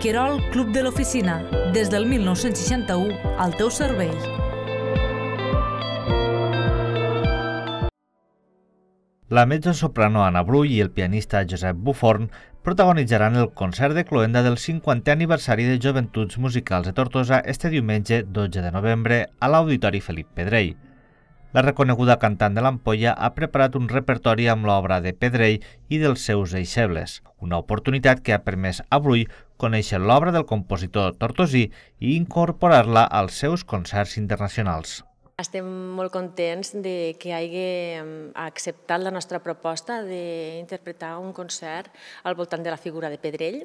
Querol Club de l'Oficina, des del 1961 al teu servei. La mezzo-soprano Anna Brull i el pianista Josep Buforn protagonitzaran el concert de cloenda del 50è aniversari de Joventuts Musicals de Tortosa este diumenge 12 de novembre a l'Auditori Felip Pedrell. La reconeguda cantant de l'Ampolla ha preparat un repertori amb l'obra de Pedrell i dels seus eixebles, una oportunitat que ha permès a Brull conèixer l'obra del compositor tortosí i incorporar-la als seus concerts internacionals. Estem molt contents de que hagi acceptat la nostra proposta d'interpretar un concert al voltant de la figura de Pedrell.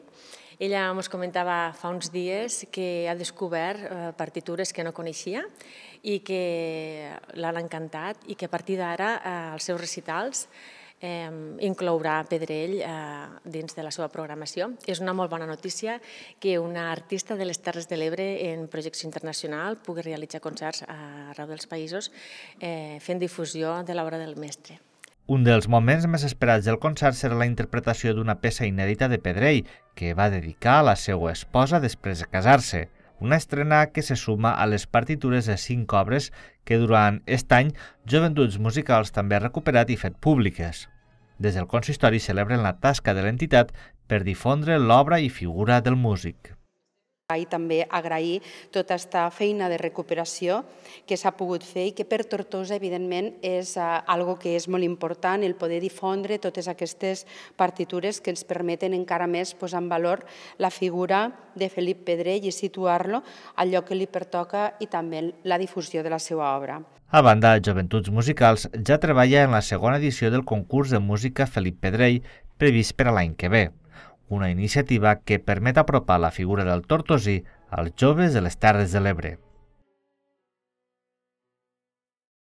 Ella ens comentava fa uns dies que ha descobert eh, partitures que no coneixia i que l'han encantat i que a partir d'ara eh, els seus recitals eh, inclourà Pedrell eh, dins de la seva programació. És una molt bona notícia que una artista de les Terres de l'Ebre en projecció internacional pugui realitzar concerts arreu dels països eh, fent difusió de l'obra del mestre. Un dels moments més esperats del concert serà la interpretació d'una peça inèdita de Pedrell, que va dedicar a la seva esposa després de casar-se. Una estrena que se suma a les partitures de cinc obres que durant aquest any Joventuts Musicals també ha recuperat i fet públiques. Des del consistori celebren la tasca de l'entitat per difondre l'obra i figura del músic i també agrair tota aquesta feina de recuperació que s'ha pogut fer i que per Tortosa, evidentment, és uh, algo que és molt important, el poder difondre totes aquestes partitures que ens permeten encara més posar en valor la figura de Felip Pedrell i situar-lo al lloc que li pertoca i també la difusió de la seva obra. A banda, Joventuts Musicals ja treballa en la segona edició del concurs de música Felip Pedrell previst per a l'any que ve una iniciativa que permet apropar la figura del tortosí als joves de les Terres de l'Ebre.